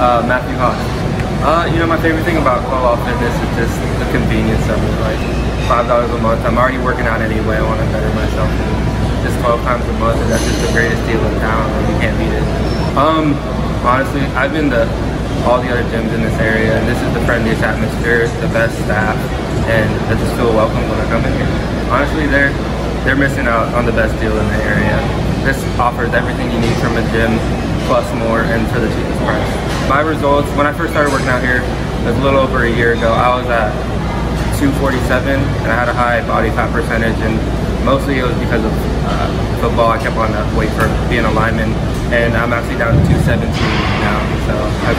Uh, Matthew Haas. Uh, you know, my favorite thing about Colaw Fitness is just the convenience of it. Like five dollars a month. I'm already working out anyway. I want to better myself. And just 12 times a month, and that's just the greatest deal in town. And you can't beat it. Um, honestly, I've been to all the other gyms in this area, and this is the friendliest atmosphere, it's the best staff, and I just feel welcome when I come in here. Honestly, they're they're missing out on the best deal in the area. This offers everything you need from a gym, plus more, and for the cheapest price. My results, when I first started working out here, it was a little over a year ago, I was at 247, and I had a high body fat percentage, and mostly it was because of uh, football. I kept on that weight for being a lineman, and I'm actually down to 217 now, so I